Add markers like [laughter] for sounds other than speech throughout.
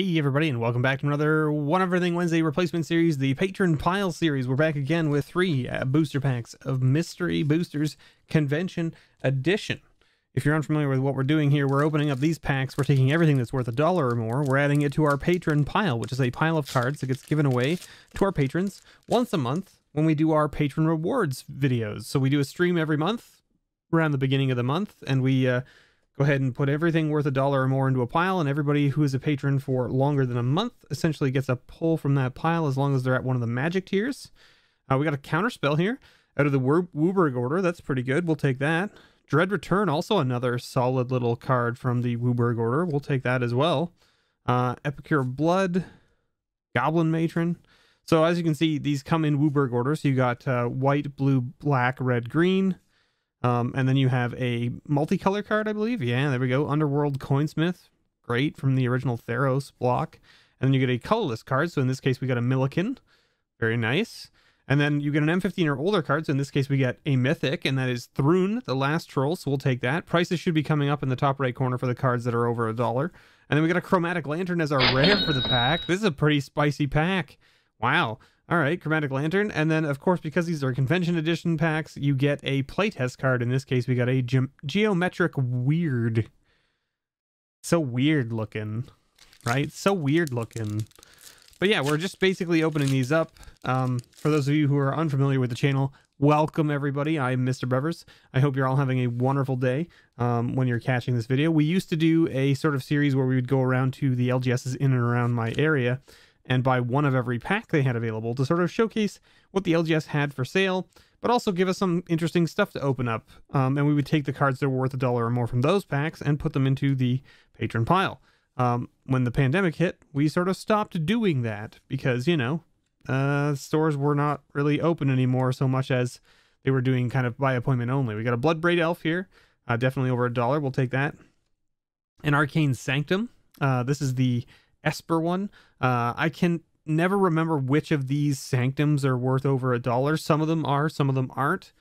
Hey everybody and welcome back to another One Everything Wednesday replacement series, the Patron Pile series. We're back again with three uh, booster packs of Mystery Boosters Convention Edition. If you're unfamiliar with what we're doing here, we're opening up these packs. We're taking everything that's worth a dollar or more. We're adding it to our Patron Pile, which is a pile of cards that gets given away to our patrons once a month when we do our Patron Rewards videos. So we do a stream every month around the beginning of the month and we... Uh, go ahead and put everything worth a dollar or more into a pile and everybody who is a patron for longer than a month essentially gets a pull from that pile as long as they're at one of the magic tiers. Uh, we got a Counterspell here out of the WUBRG order. That's pretty good. We'll take that. Dread return also another solid little card from the WUBRG order. We'll take that as well. Uh, epicure blood goblin matron. So as you can see these come in WUBRG order. So you got uh, white blue black red green um, and then you have a multicolor card, I believe. Yeah, there we go. Underworld Coinsmith. Great from the original Theros block. And then you get a colorless card. So in this case, we got a Millikin. Very nice. And then you get an M15 or older card. So in this case, we get a Mythic, and that is Thrun, the last troll. So we'll take that. Prices should be coming up in the top right corner for the cards that are over a dollar. And then we got a Chromatic Lantern as our rare for the pack. This is a pretty spicy pack. Wow. All right, Chromatic Lantern. And then, of course, because these are Convention Edition packs, you get a playtest card. In this case, we got a ge Geometric Weird. So weird looking, right? So weird looking. But yeah, we're just basically opening these up. Um, for those of you who are unfamiliar with the channel, welcome everybody. I'm Mr. Bevers. I hope you're all having a wonderful day um, when you're catching this video. We used to do a sort of series where we would go around to the LGSs in and around my area and buy one of every pack they had available to sort of showcase what the LGS had for sale, but also give us some interesting stuff to open up. Um, and we would take the cards that were worth a dollar or more from those packs and put them into the patron pile. Um, when the pandemic hit, we sort of stopped doing that because, you know, uh, stores were not really open anymore so much as they were doing kind of by appointment only. We got a Bloodbraid Elf here, uh, definitely over a dollar. We'll take that. An Arcane Sanctum. Uh, this is the Esper one. Uh, I can never remember which of these sanctums are worth over a dollar. Some of them are, some of them aren't.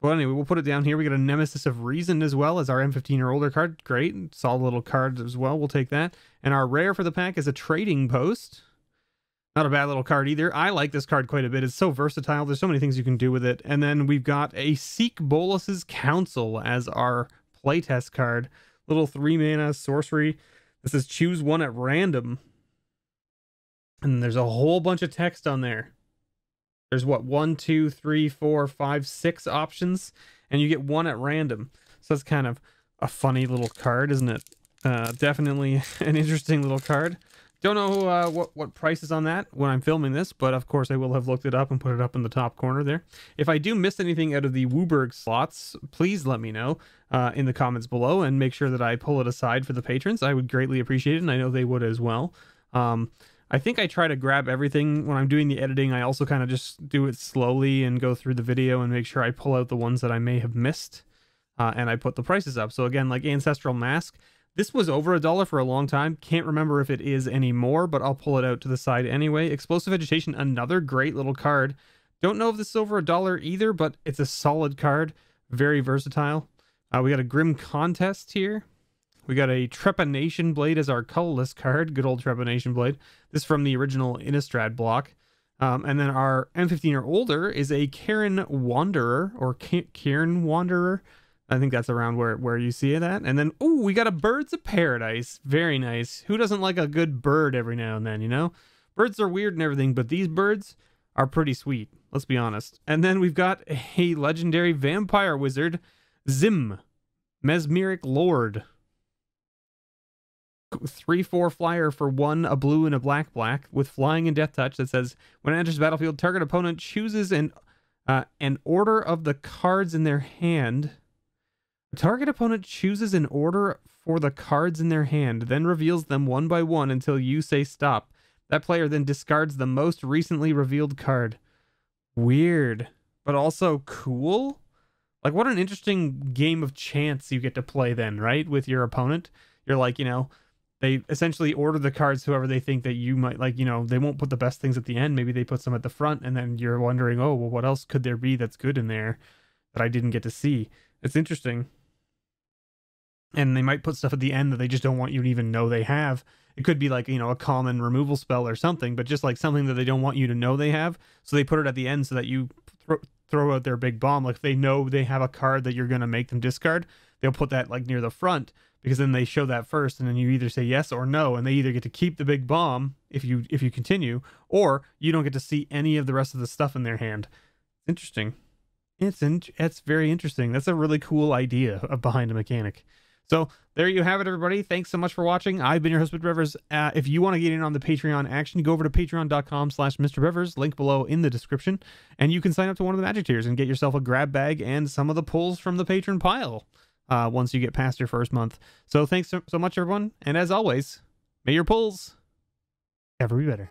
But anyway, we'll put it down here. We got a Nemesis of Reason as well as our M15 or older card. Great. Solid little card as well. We'll take that. And our rare for the pack is a Trading Post. Not a bad little card either. I like this card quite a bit. It's so versatile. There's so many things you can do with it. And then we've got a Seek Bolas's Counsel as our playtest card. Little three mana sorcery. This is choose one at random. And there's a whole bunch of text on there. There's what, one, two, three, four, five, six options, and you get one at random. So that's kind of a funny little card, isn't it? Uh, definitely [laughs] an interesting little card. Don't know uh, what, what price is on that when I'm filming this, but of course I will have looked it up and put it up in the top corner there. If I do miss anything out of the WUBRG slots, please let me know uh, in the comments below and make sure that I pull it aside for the patrons. I would greatly appreciate it, and I know they would as well. Um, I think I try to grab everything when I'm doing the editing. I also kind of just do it slowly and go through the video and make sure I pull out the ones that I may have missed. Uh, and I put the prices up. So again, like Ancestral Mask, this was over a dollar for a long time. Can't remember if it is anymore, but I'll pull it out to the side anyway. Explosive Vegetation, another great little card. Don't know if this is over a dollar either, but it's a solid card. Very versatile. Uh, we got a Grim Contest here. We got a Trepanation Blade as our colorless card. Good old Trepanation Blade. This from the original Innistrad block. Um, and then our M15 or older is a Cairn Wanderer or Cairn Wanderer. I think that's around where, where you see it at. And then, oh, we got a Birds of Paradise. Very nice. Who doesn't like a good bird every now and then, you know? Birds are weird and everything, but these birds are pretty sweet. Let's be honest. And then we've got a legendary vampire wizard, Zyym, Mesmeric Lord three four flyer for one a blue and a black black with flying and deathtouch that says when it enters the battlefield target opponent chooses an uh, an order of the cards in their hand. Target opponent chooses an order for the cards in their hand then reveals them one by one until you say stop. That player then discards the most recently revealed card. Weird but also cool. Like what an interesting game of chance you get to play then right with your opponent. You're like you know they essentially order the cards whoever they think that you might like you know they won't put the best things at the end. Maybe they put some at the front and then you're wondering oh well what else could there be that's good in there that i didn't get to see? It's interesting. And they might put stuff at the end that they just don't want you to even know they have. It could be like, you know, a common removal spell or something, but just like something that they don't want you to know they have. So they put it at the end so that you throw, throw out their big bomb. Like they know they have a card that you're going to make them discard, they'll put that like near the front because then they show that first and then you either say yes or no and they either get to keep the big bomb if you if you continue or you don't get to see any of the rest of the stuff in their hand. Interesting. It's in, it's very interesting. That's a really cool idea behind a mechanic. So there you have it, everybody. Thanks so much for watching. I've been your host, Mr. Bevers. Uh, if you want to get in on the Patreon action, go over to patreon.com slash Mr. Bevers, link below in the description, and you can sign up to one of the magic tiers and get yourself a grab bag and some of the pulls from the patron pile uh, once you get past your first month. So thanks so, so much, everyone. And as always, may your pulls ever be better.